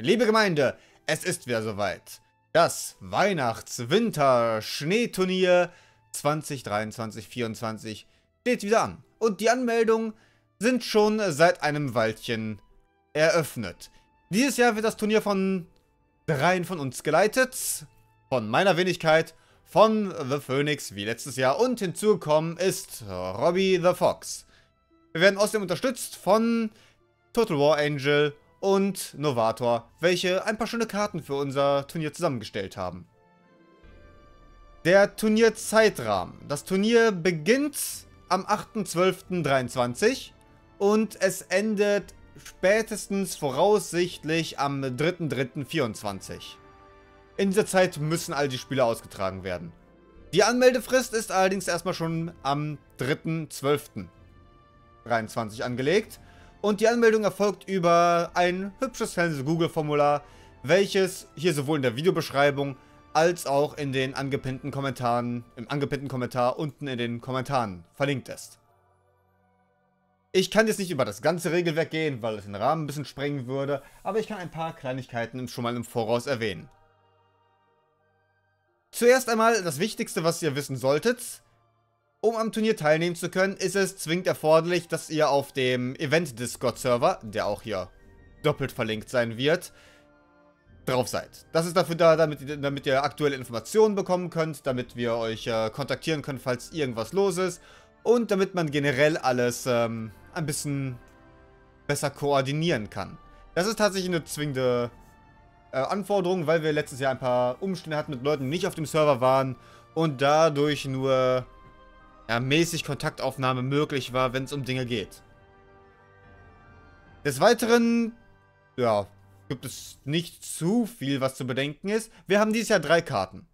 Liebe Gemeinde, es ist wieder soweit. Das Weihnachts-Winter-Schneeturnier 2023-24 steht wieder an. Und die Anmeldungen sind schon seit einem Weilchen eröffnet. Dieses Jahr wird das Turnier von dreien von uns geleitet. Von meiner Wenigkeit, von The Phoenix wie letztes Jahr. Und hinzugekommen ist Robbie the Fox. Wir werden außerdem unterstützt von Total War Angel und Novator, welche ein paar schöne Karten für unser Turnier zusammengestellt haben. Der Turnierzeitrahmen. Das Turnier beginnt am 8.12.23 und es endet spätestens voraussichtlich am 3.3.24. In dieser Zeit müssen all die Spiele ausgetragen werden. Die Anmeldefrist ist allerdings erstmal schon am 3.12.23 angelegt und die Anmeldung erfolgt über ein hübsches kleines Google-Formular, welches hier sowohl in der Videobeschreibung als auch in den angepinnten Kommentaren, im angepinnten Kommentar unten in den Kommentaren verlinkt ist. Ich kann jetzt nicht über das ganze Regelwerk gehen, weil es den Rahmen ein bisschen sprengen würde, aber ich kann ein paar Kleinigkeiten schon mal im Voraus erwähnen. Zuerst einmal das Wichtigste, was ihr wissen solltet. Um am Turnier teilnehmen zu können, ist es zwingend erforderlich, dass ihr auf dem Event-Discord-Server, der auch hier doppelt verlinkt sein wird, drauf seid. Das ist dafür da, damit, damit ihr aktuelle Informationen bekommen könnt, damit wir euch äh, kontaktieren können, falls irgendwas los ist und damit man generell alles ähm, ein bisschen besser koordinieren kann. Das ist tatsächlich eine zwingende äh, Anforderung, weil wir letztes Jahr ein paar Umstände hatten mit Leuten, die nicht auf dem Server waren und dadurch nur ja, mäßig Kontaktaufnahme möglich war, wenn es um Dinge geht. Des Weiteren, ja, gibt es nicht zu viel, was zu bedenken ist. Wir haben dieses Jahr drei Karten.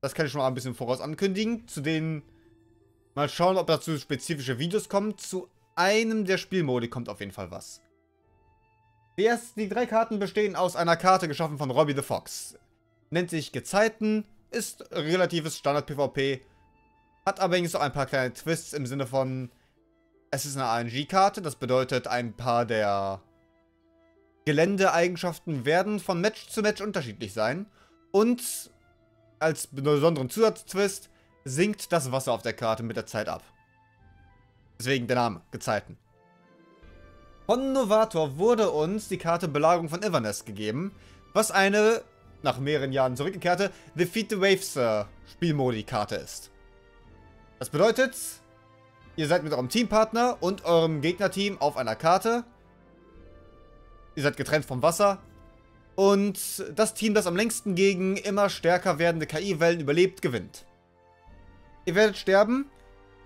Das kann ich schon mal ein bisschen voraus ankündigen. Zu denen mal schauen, ob dazu spezifische Videos kommen. Zu einem der Spielmodi kommt auf jeden Fall was. Die, erst, die drei Karten bestehen aus einer Karte geschaffen von Robbie the Fox. Nennt sich Gezeiten, ist relatives Standard-PvP, hat allerdings auch ein paar kleine Twists im Sinne von, es ist eine RNG-Karte, das bedeutet, ein paar der Geländeeigenschaften werden von Match zu Match unterschiedlich sein. Und als besonderen Zusatztwist sinkt das Wasser auf der Karte mit der Zeit ab. Deswegen der Name, Gezeiten. Von Novator wurde uns die Karte Belagerung von Iverness gegeben, was eine, nach mehreren Jahren zurückgekehrte, Defeat the Waves äh, Spielmodi-Karte ist. Das bedeutet, ihr seid mit eurem Teampartner und eurem Gegnerteam auf einer Karte. Ihr seid getrennt vom Wasser. Und das Team, das am längsten gegen immer stärker werdende KI-Wellen überlebt, gewinnt. Ihr werdet sterben.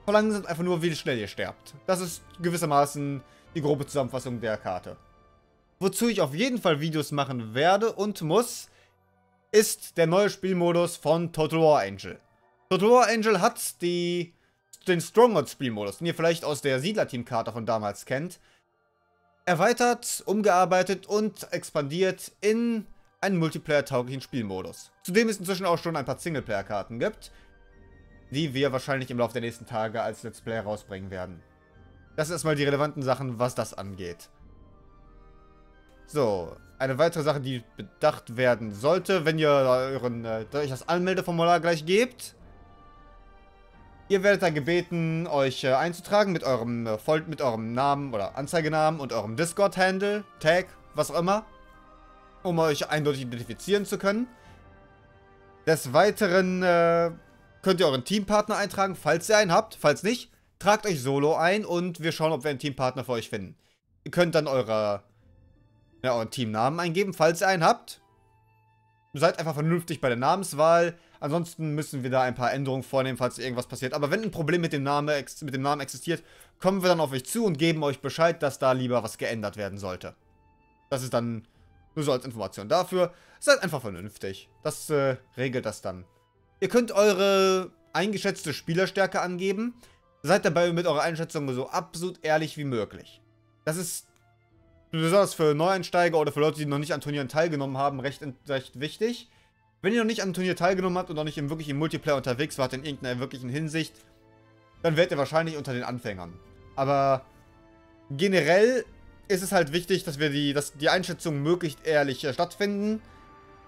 Verlangen sind einfach nur, wie schnell ihr sterbt. Das ist gewissermaßen die grobe Zusammenfassung der Karte. Wozu ich auf jeden Fall Videos machen werde und muss, ist der neue Spielmodus von Total War Angel. Totoro Angel hat die, den Stronghold-Spielmodus, den ihr vielleicht aus der Siedler-Team-Karte von damals kennt, erweitert, umgearbeitet und expandiert in einen Multiplayer-tauglichen Spielmodus. Zudem es inzwischen auch schon ein paar Singleplayer-Karten gibt, die wir wahrscheinlich im Laufe der nächsten Tage als Let's Play rausbringen werden. Das sind erstmal die relevanten Sachen, was das angeht. So, eine weitere Sache, die bedacht werden sollte, wenn ihr euren, äh, euch das Anmeldeformular gleich gebt, Ihr werdet dann gebeten, euch äh, einzutragen mit eurem, äh, mit eurem Namen oder Anzeigenamen und eurem Discord-Handle, Tag, was auch immer, um euch eindeutig identifizieren zu können. Des Weiteren äh, könnt ihr euren Teampartner eintragen, falls ihr einen habt. Falls nicht, tragt euch solo ein und wir schauen, ob wir einen Teampartner für euch finden. Ihr könnt dann eure, ja, euren Teamnamen eingeben, falls ihr einen habt. Seid einfach vernünftig bei der Namenswahl. Ansonsten müssen wir da ein paar Änderungen vornehmen, falls irgendwas passiert. Aber wenn ein Problem mit dem, Name, mit dem Namen existiert, kommen wir dann auf euch zu und geben euch Bescheid, dass da lieber was geändert werden sollte. Das ist dann nur so als Information dafür. Seid einfach vernünftig. Das äh, regelt das dann. Ihr könnt eure eingeschätzte Spielerstärke angeben. Seid dabei mit eurer Einschätzung so absolut ehrlich wie möglich. Das ist besonders für Neueinsteiger oder für Leute, die noch nicht an Turnieren teilgenommen haben, recht, recht wichtig. Wenn ihr noch nicht an Turnier teilgenommen habt und noch nicht im wirklichen Multiplayer unterwegs wart in irgendeiner wirklichen Hinsicht, dann werdet ihr wahrscheinlich unter den Anfängern. Aber generell ist es halt wichtig, dass wir die, dass die Einschätzungen möglichst ehrlich äh, stattfinden,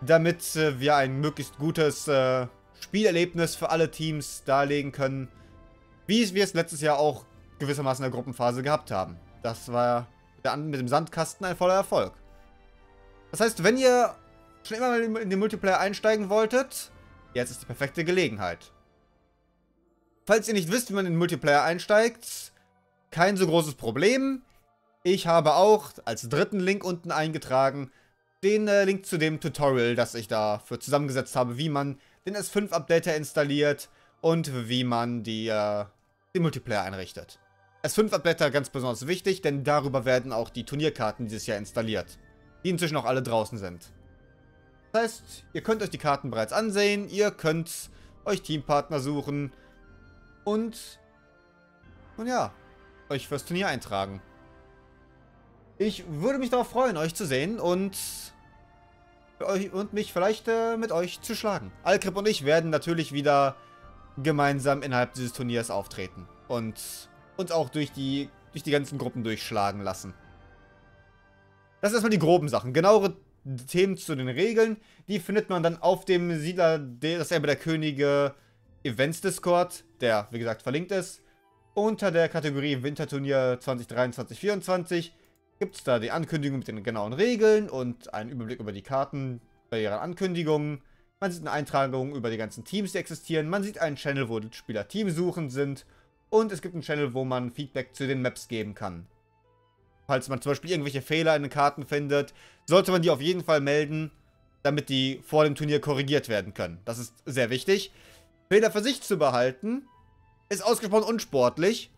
damit äh, wir ein möglichst gutes äh, Spielerlebnis für alle Teams darlegen können, wie wir es letztes Jahr auch gewissermaßen in der Gruppenphase gehabt haben. Das war mit dem Sandkasten ein voller Erfolg. Das heißt, wenn ihr schon immer mal in den Multiplayer einsteigen wolltet, jetzt ist die perfekte Gelegenheit. Falls ihr nicht wisst, wie man in den Multiplayer einsteigt, kein so großes Problem. Ich habe auch als dritten Link unten eingetragen den äh, Link zu dem Tutorial, das ich dafür zusammengesetzt habe, wie man den S5-Updater installiert und wie man die, äh, den Multiplayer einrichtet. S5-Updater ganz besonders wichtig, denn darüber werden auch die Turnierkarten dieses Jahr installiert, die inzwischen auch alle draußen sind. Das heißt, ihr könnt euch die Karten bereits ansehen, ihr könnt euch Teampartner suchen und, und ja, euch fürs Turnier eintragen. Ich würde mich darauf freuen, euch zu sehen und, und mich vielleicht äh, mit euch zu schlagen. Alkrip und ich werden natürlich wieder gemeinsam innerhalb dieses Turniers auftreten und uns auch durch die, durch die ganzen Gruppen durchschlagen lassen. Das sind erstmal die groben Sachen. Genauere Themen zu den Regeln, die findet man dann auf dem Siedler, das Erbe der Könige Events Discord, der wie gesagt verlinkt ist. Unter der Kategorie Winterturnier 2023-24 gibt es da die Ankündigung mit den genauen Regeln und einen Überblick über die Karten bei ihren Ankündigungen. Man sieht eine Eintragung über die ganzen Teams, die existieren. Man sieht einen Channel, wo die Spieler teamsuchend sind. Und es gibt einen Channel, wo man Feedback zu den Maps geben kann. Falls man zum Beispiel irgendwelche Fehler in den Karten findet, sollte man die auf jeden Fall melden, damit die vor dem Turnier korrigiert werden können. Das ist sehr wichtig. Fehler für sich zu behalten, ist ausgesprochen unsportlich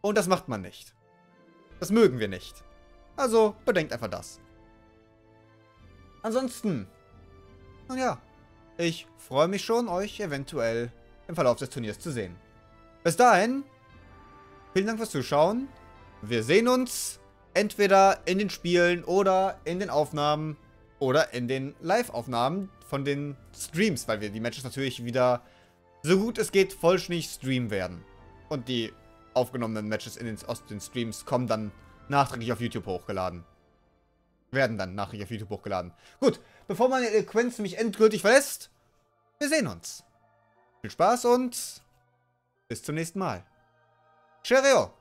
und das macht man nicht. Das mögen wir nicht. Also bedenkt einfach das. Ansonsten, nun ja, ich freue mich schon, euch eventuell im Verlauf des Turniers zu sehen. Bis dahin, vielen Dank fürs Zuschauen. Wir sehen uns entweder in den Spielen oder in den Aufnahmen oder in den Live-Aufnahmen von den Streams, weil wir die Matches natürlich wieder so gut es geht vollständig streamen werden. Und die aufgenommenen Matches in den, aus den Streams kommen dann nachträglich auf YouTube hochgeladen. Werden dann nachträglich auf YouTube hochgeladen. Gut, bevor meine Eloquenz mich endgültig verlässt, wir sehen uns. Viel Spaß und bis zum nächsten Mal. Σχεδόν.